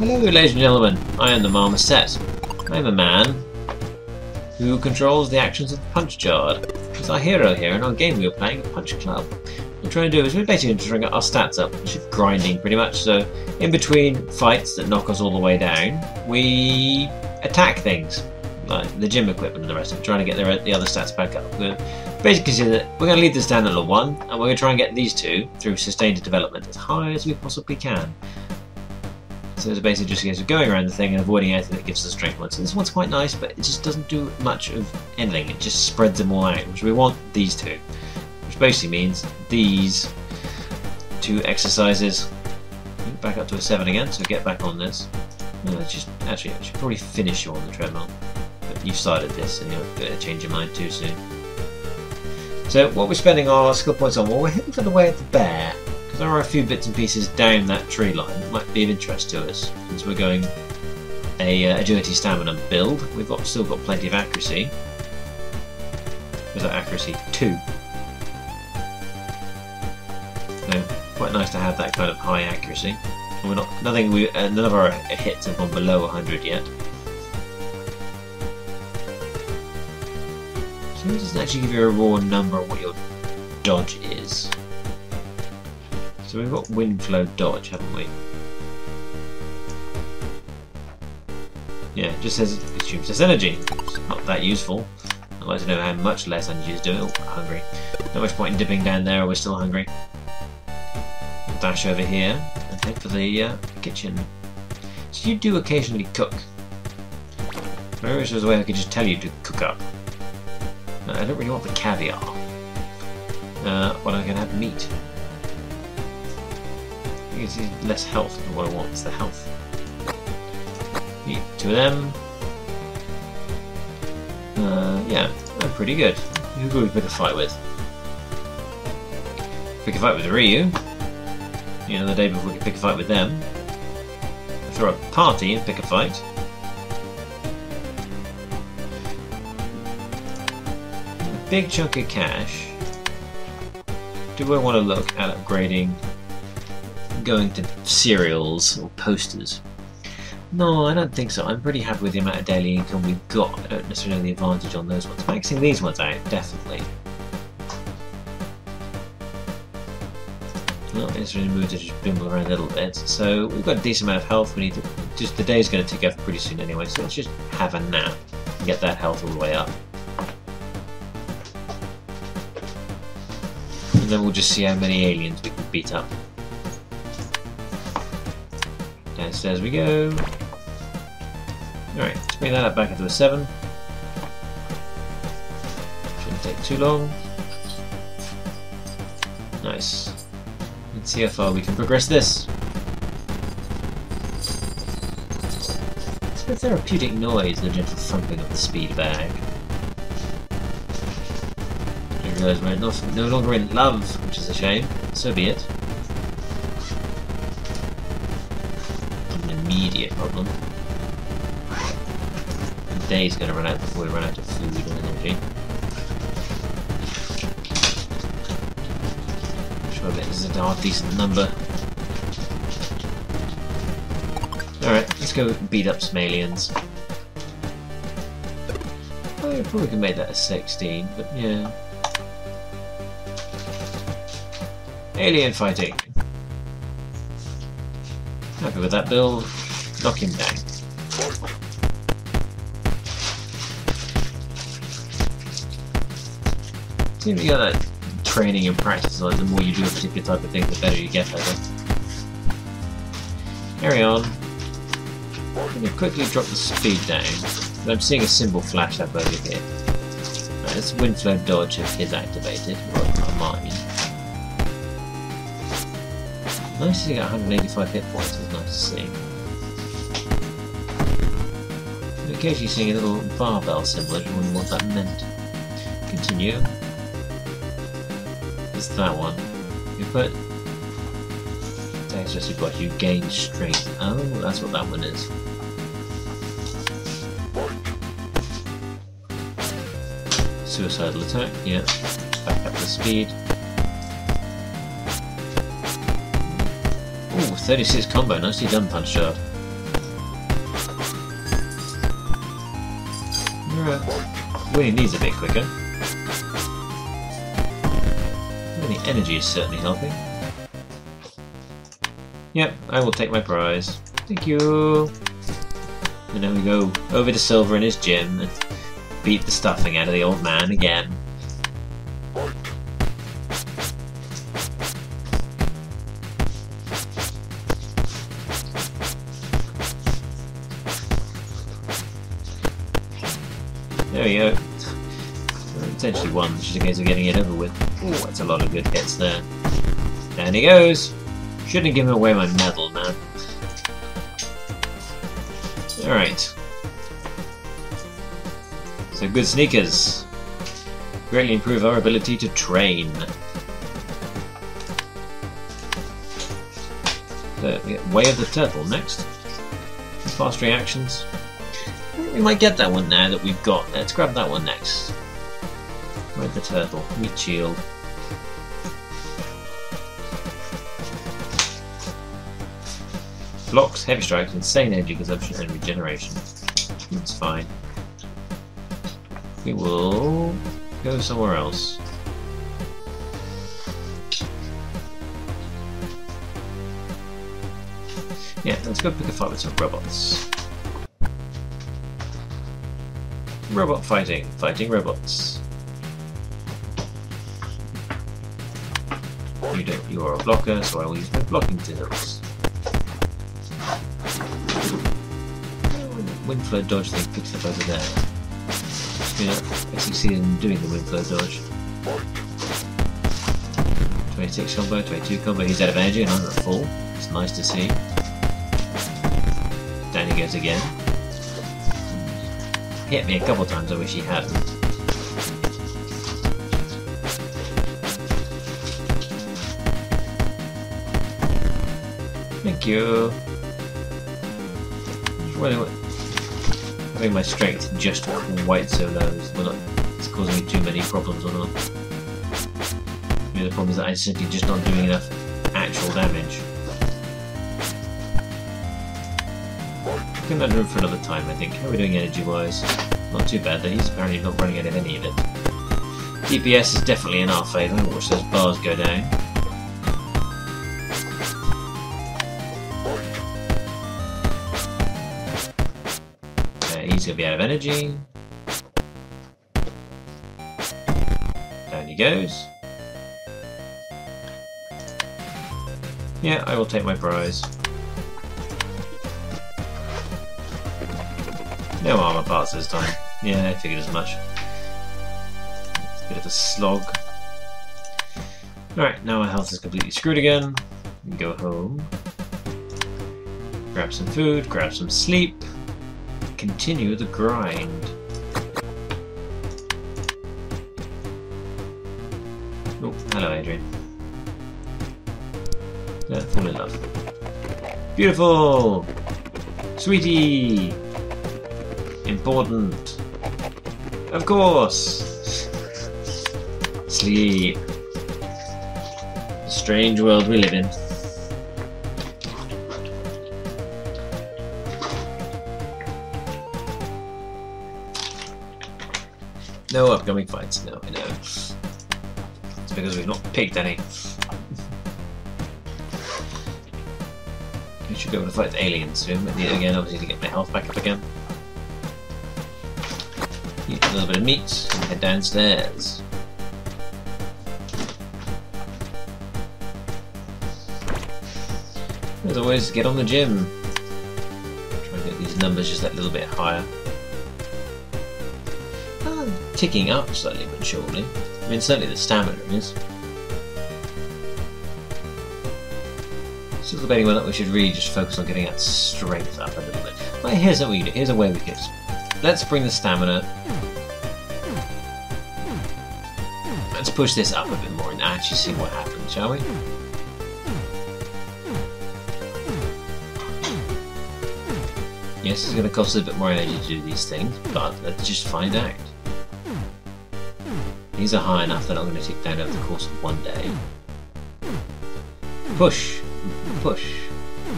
Hello, ladies and gentlemen. I am the Marmoset. I am a man who controls the actions of the Punch Jard. It's our hero here in our game we are playing, Punch Club. What we're trying to do is we're basically trying to bring our stats up, just grinding pretty much. So in between fights that knock us all the way down, we attack things like the gym equipment and the rest of it, trying to get the, the other stats back up. We're basically we're going to leave this down at level 1 and we're going to try and get these two through sustained development as high as we possibly can. So it's basically just a case of going around the thing and avoiding anything that gives us strength points. So this one's quite nice, but it just doesn't do much of anything. It just spreads them all out, which we want these two. Which basically means these two exercises. Back up to a 7 again, so get back on this. No, let's just, actually, I should probably finish you on the treadmill you've started this and to change your mind too soon. So what we're spending our skill points on? Well, we're heading for the way of the bear, there are a few bits and pieces down that tree line that might be of interest to us, since we're going a uh, agility stamina build. We've got still got plenty of accuracy. Was that accuracy? Two. So quite nice to have that kind of high accuracy. we're not nothing we uh, none of our hits have gone below 100 yet. So it doesn't actually give you a raw number of what your dodge is. So we've got wind flow dodge, haven't we? Yeah, just says it consumes less energy. It's not that useful. I'd like to know how much less energy is doing. Oh, hungry. Not much point in dipping down there, we're still hungry. Dash over here and head for the uh, kitchen. So you do occasionally cook. Maybe wish there was a way I could just tell you to cook up. I don't really want the caviar. Uh, but I going to have meat. It's less health than what I want, it's the health. Meat, two of them. Uh, yeah, they're pretty good. Who could we pick a fight with? Pick a fight with Ryu. You know, the day before we could pick a fight with them. Throw a party and pick a fight. big chunk of cash, do I want to look at upgrading, going to cereals or posters? No, I don't think so. I'm pretty happy with the amount of daily income we've got. I don't necessarily know the advantage on those ones. Maxing these ones out, definitely. Not necessarily moved to just bimble around a little bit. So we've got a decent amount of health. We need to just the day's going to tick over pretty soon anyway. So let's just have a nap and get that health all the way up. and then we'll just see how many aliens we can beat up. Downstairs we go. Alright, bring that up back into a 7. Shouldn't take too long. Nice. Let's see how far we can progress this. It's a therapeutic noise, the gentle thumping of the speed bag I realise we're no longer in love, which is a shame. So be it. Immediate problem. The day's to run out before we run out of food and energy. Sure, this is a decent number. Alright, let's go beat up some aliens. Oh, I probably can make that a 16, but yeah. Alien fighting. Happy with that build. Knock him down. Seems you got that training and practice, like the more you do a particular type of thing, the better you get at it. Carry on. I'm going to quickly drop the speed down. I'm seeing a symbol flash up over here. Right, this wind flow dodge is activated, mine. Nice to get 185 hit points, it's nice to see. Occasionally seeing a little barbell symbol, I wonder what that meant. Continue. It's that one. You put Extra super you gain strength. Oh, that's what that one is. Suicidal attack, yeah. Back up the speed. Ooh, 36 combo, nicely done, Punch Jard. Uh, winning these a bit quicker. The energy is certainly helping. Yep, I will take my prize. Thank you. And then we go over to Silver in his gym and beat the stuffing out of the old man again. There we go. Potentially one, just in case of getting it over with. Ooh, that's a lot of good hits there. And he goes. Shouldn't have given away my medal, man. Alright. So good sneakers. Greatly improve our ability to train. The Way of the Turtle next. Fast reactions. We might get that one now that we've got. Let's grab that one next. Of the Turtle. Meat Shield. Blocks, heavy strikes, insane energy consumption, and regeneration. That's fine. We will go somewhere else. Yeah, let's go pick a fight with some robots. Robot fighting, fighting robots. You don't, you are a blocker, so I will use my blocking tools. Windflow dodge thing picks up over there. Yeah, I succeeded in doing the Windflow dodge. 26 combo, 22 combo, he's out of energy and I'm at full. It's nice to see. Down he goes again. Hit me a couple times, I wish he hadn't. Thank you. I think my strength just quite so low not, it's causing me too many problems or not. Maybe the problem is that I'm simply just not doing enough actual damage. Put that room for another time, I think. How are we doing energy-wise? Not too bad, though. He's apparently not running out of any of it. DPS is definitely in our favour. Watch those bars go down. Uh, he's going to be out of energy. Down he goes. Yeah, I will take my prize. No armor parts this time. Yeah, I figured as much. It's a bit of a slog. Alright, now my health is completely screwed again. Go home. Grab some food, grab some sleep. Continue the grind. Oh, hello Adrian. Yeah, fall in love. Beautiful! Sweetie! Important. Of course. Sleep. The strange world we live in. No upcoming fights, no, I know. It's because we've not picked any. We should be able to fight the aliens soon, but again, obviously to get my health back up again. A little bit of meat and head downstairs. As always, get on the gym. Try and get these numbers just that little bit higher. Uh, ticking up slowly but surely. I mean, certainly the stamina is. Still debating whether we should really just focus on getting that strength up a little bit. Well, here's what we do. Here's a way we could. Let's bring the stamina. Let's push this up a bit more and actually see what happens, shall we? Yes, it's going to cost a bit more energy to do these things, but let's just find out. These are high enough that I'm going to take down over the course of one day. Push, push,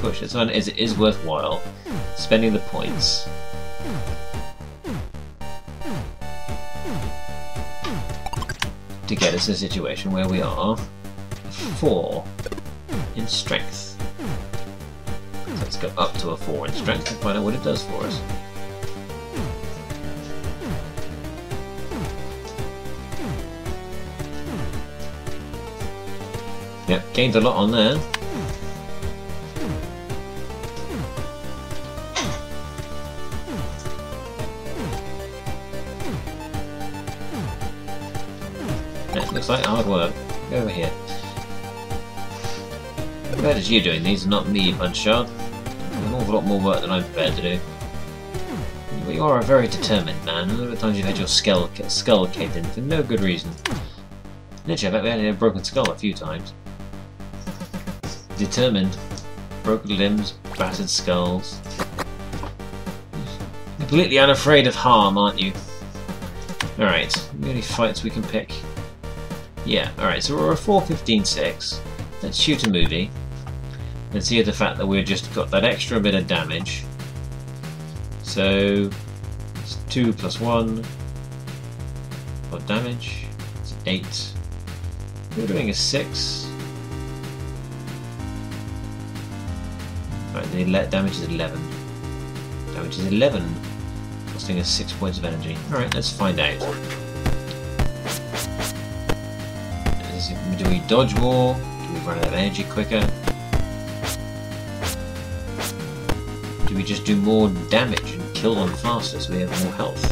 push. It's on. It is worthwhile spending the points. To get us a situation where we are 4 in strength. Let's go up to a 4 in strength and find out what it does for us. Yep, gained a lot on there. Like hard work. Go over here. What is you doing these not me, Punch Jard. An awful lot more work than I'm prepared to do. But you are a very determined man. A lot of times you've had your skull, skull caved in for no good reason. Literally, I've had a broken skull a few times determined. Broken limbs, battered skulls. Completely unafraid of harm, aren't you? Alright, any fights we can pick? Yeah, alright, so we're a 415-6. Let's shoot a movie. Let's see the fact that we've just got that extra bit of damage. So, it's 2 plus 1. What damage? It's 8. We're doing a 6. Right, the damage is 11. Damage is 11, costing us 6 points of energy. Alright, let's find out. Do we dodge more? Do we run out of energy quicker? Do we just do more damage and kill them faster so we have more health?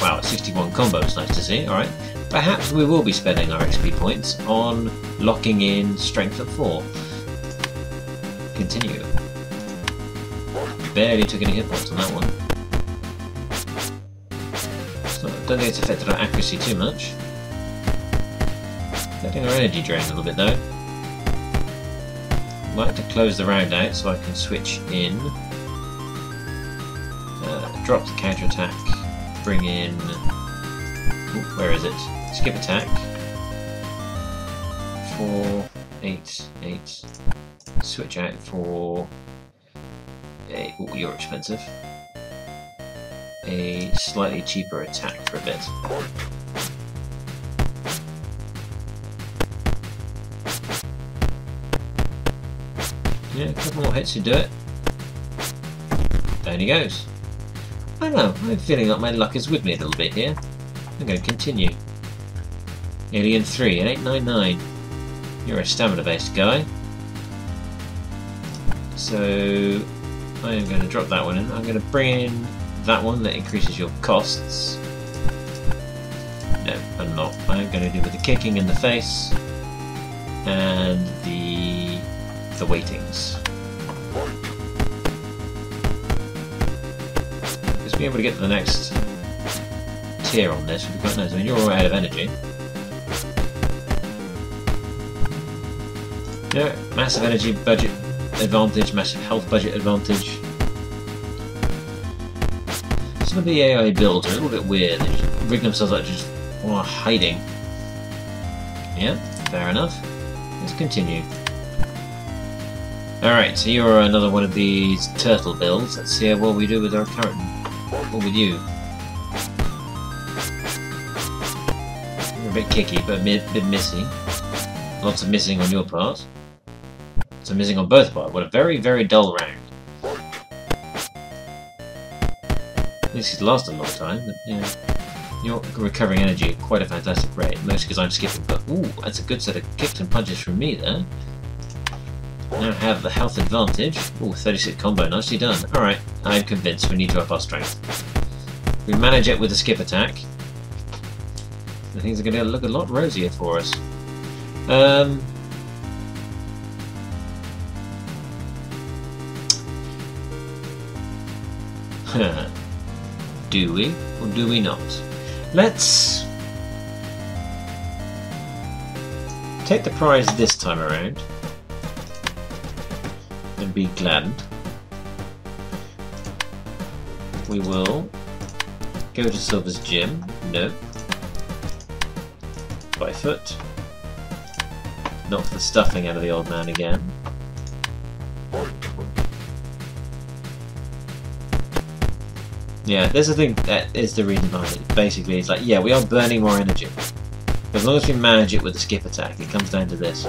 Wow, 61 combo is nice to see, alright. Perhaps we will be spending our XP points on locking in strength at 4 continue. Barely took any hit points on that one. So, don't think it's affected our accuracy too much. Affecting our energy drain a little bit though. I'd like to close the round out so I can switch in. Uh, drop the counter attack. Bring in. Ooh, where is it? Skip attack. Four, eight, eight switch out for a. Oh, you're expensive. A slightly cheaper attack for a bit. Yeah, a couple more hits to do it. Down he goes. I know, I'm feeling like my luck is with me a little bit here. I'm going to continue. Alien 3 at 899. You're a stamina based guy. So I am going to drop that one in. I'm going to bring in that one that increases your costs. No, I'm not. I'm going to do with the kicking in the face and the the weightings. Just being able to get to the next tier on this would be quite nice. I mean, you're all out of energy. Yeah, massive energy budget advantage, massive health budget advantage. Some of the AI builds are a little bit weird. They just rig themselves up just oh, hiding. Yeah, fair enough. Let's continue. Alright, so you're another one of these turtle builds. Let's see what we do with our current. What with you? You're a bit kicky, but a bit, bit missing. Lots of missing on your part. So missing on both parts. What a very, very dull round. This has lasted a long time, but yeah. You're recovering energy at quite a fantastic rate, mostly because I'm skipping, but ooh, that's a good set of kicks and punches from me there. Now have the health advantage. Ooh, 36 combo, nicely done. Alright, I'm convinced we need to up our strength. We manage it with a skip attack. things are going to look a lot rosier for us. Um, do we, or do we not? Let's take the prize this time around and be gladdened. We will go to Silver's gym. No. By foot. Knock the stuffing out of the old man again. Yeah, there's the thing that is the reason behind it. Basically, it's like, yeah, we are burning more energy. As long as we manage it with the skip attack, it comes down to this.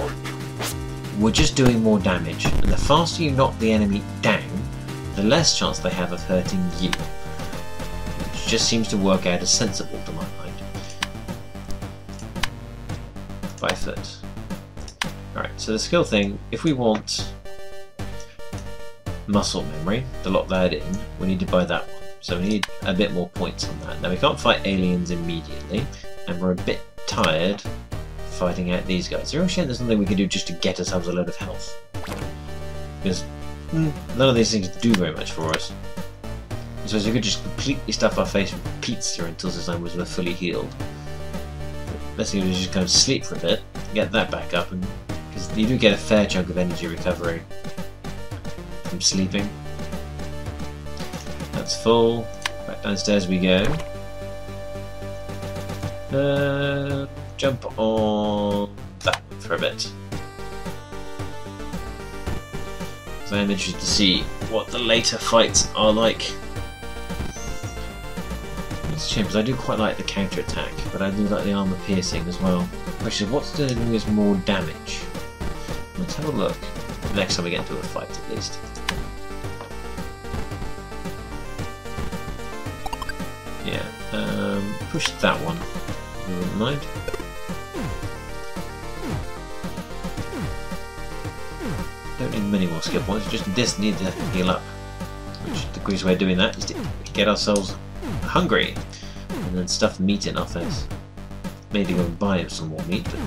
We're just doing more damage, and the faster you knock the enemy down, the less chance they have of hurting you. Which just seems to work out as sensible to my mind. By foot. Alright, so the skill thing, if we want muscle memory to lock that in, we need to buy that one. So we need a bit more points on that. Now we can't fight aliens immediately, and we're a bit tired fighting out these guys. There's nothing we can do just to get ourselves a load of health. Because mm, none of these things do very much for us. So we could just completely stuff our face with pizza until this time we're fully healed. Best thing is just kind of sleep for a bit, get that back up, and because you do get a fair chunk of energy recovery from sleeping. That's full. Back downstairs we go. Uh, jump on that for a bit. So I'm interested to see what the later fights are like. It's a shame because I do quite like the counter attack, but I do like the armor piercing as well. Which is what's doing is more damage? Let's have a look. Next time we get into a fight, at least. Yeah, um, push that one you wouldn't mind. Need many more skill points, just this need to heal up. Which the quickest way of doing that is to get ourselves hungry and then stuff meat in our face. Maybe go and buy some more meat, but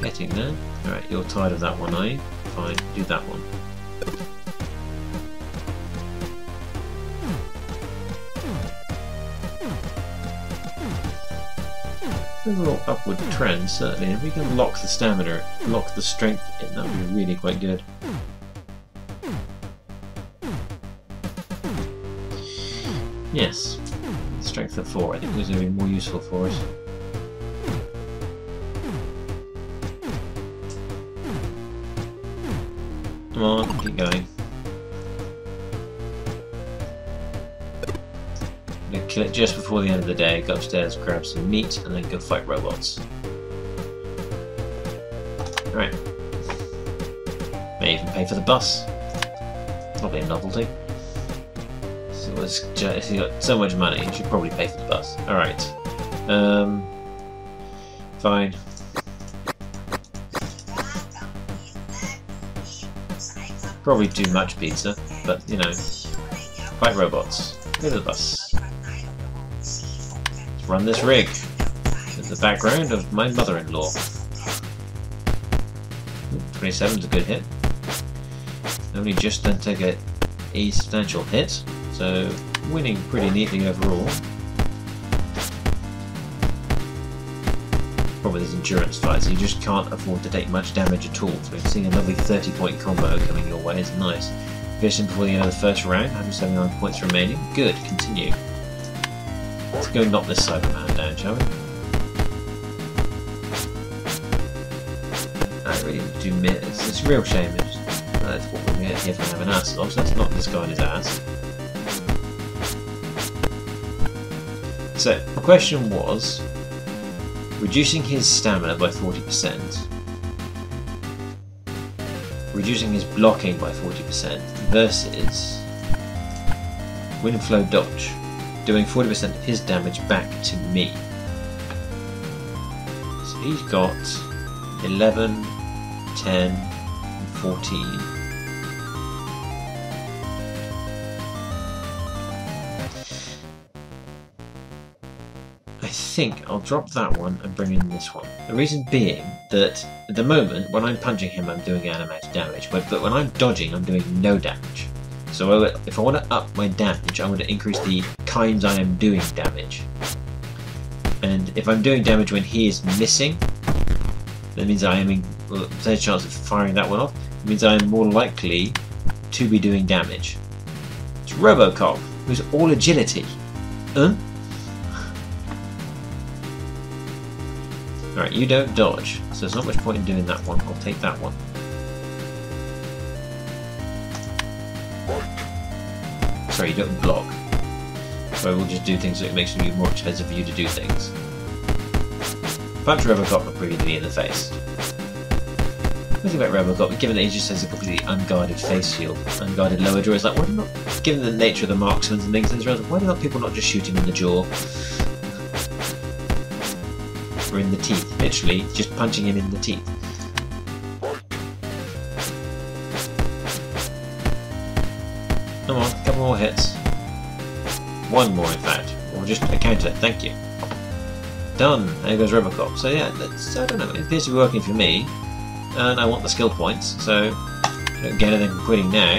getting there. Alright, you're tired of that one, are you? Fine, do that one. Overall upward trend, certainly. If we can lock the stamina, lock the strength in, that would be really quite good. Yes, strength at 4, I think going to be more useful for us. Come on, keep going. Kill it just before the end of the day, go upstairs, grab some meat, and then go fight robots. Alright. May even pay for the bus. Probably a novelty. So if you got so much money, you should probably pay for the bus. Alright. Um, fine. Probably too much pizza, but you know, fight robots. Go to the bus run this rig in the background of my mother-in-law. 27 is a good hit. Only just then take a, substantial hit, so winning pretty neatly overall. Probably these endurance fights, you just can't afford to take much damage at all, so we're seeing a lovely 30 point combo coming your way is nice. Finishing before the end of the first round, 179 points remaining. Good, continue. Go knock this Cyberman down, shall we? I really do miss. It's a real shame. It's, that's what we're here for having ass off. Let's knock this guy on his ass. So, the question was reducing his stamina by 40%, reducing his blocking by 40% versus wind flow dodge doing 40% of his damage back to me. So he's got 11, 10, and 14. I think I'll drop that one and bring in this one. The reason being that at the moment, when I'm punching him, I'm doing animated damage, but, but when I'm dodging, I'm doing no damage. So if I want to up my damage, I want to increase the times I am doing damage. And if I'm doing damage when he is missing, that means I am in well, a chance of firing that one off. It means I am more likely to be doing damage. It's Robocop, who's all agility. Huh? Alright, you don't dodge, so there's not much point in doing that one. I'll take that one. Sorry, you don't block. So we'll just do things that makes it more expensive for you to do things. Punch Robocop repeatedly in the face. The thing about Robocop, given that he just has a completely unguarded face shield, unguarded lower jaw, it's like, why not, given the nature of the marksmen and things, and why do not people not just shoot him in the jaw? Or in the teeth, literally, just punching him in the teeth. One more, in fact. Or just a counter, thank you. Done. There goes Robocop. So yeah, that's, I don't know, it appears to be working for me. And I want the skill points, so don't get anything from quitting now.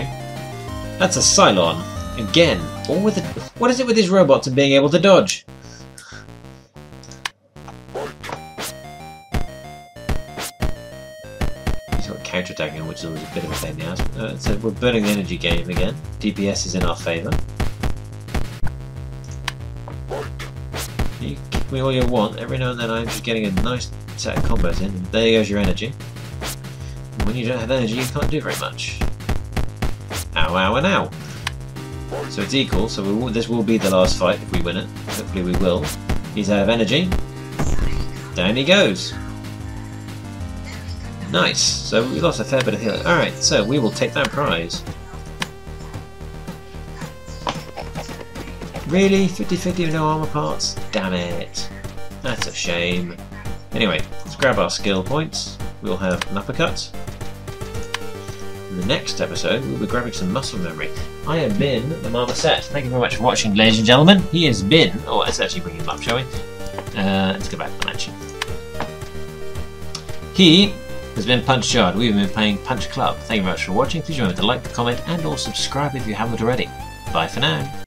That's a Cylon. Again, with the, what is it with these robots and being able to dodge? Counterattacking, which is a bit of a pain in the ass. Uh, so we're burning the energy game again. DPS is in our favour. Me all you want. Every now and then I'm just getting a nice set of combos in. And there goes your energy. When you don't have energy, you can't do very much. Ow, ow, and ow. So it's equal, so will, this will be the last fight if we win it. Hopefully we will. He's out of energy. Down he goes. Nice. So we lost a fair bit of healing. Alright, so we will take that prize. Really? 50-50 with no armor parts? Damn it. That's a shame. Anyway, let's grab our skill points. We'll have an uppercut. In the next episode, we'll be grabbing some muscle memory. I have been the Marmoset. Thank you very much for watching, ladies and gentlemen. He has been... Oh, let's actually bring him up, shall we? Uh, let's go back to the match. He has been Punch Jard. We've been playing Punch Club. Thank you very much for watching. Please remember to like, comment, and or subscribe if you haven't already. Bye for now.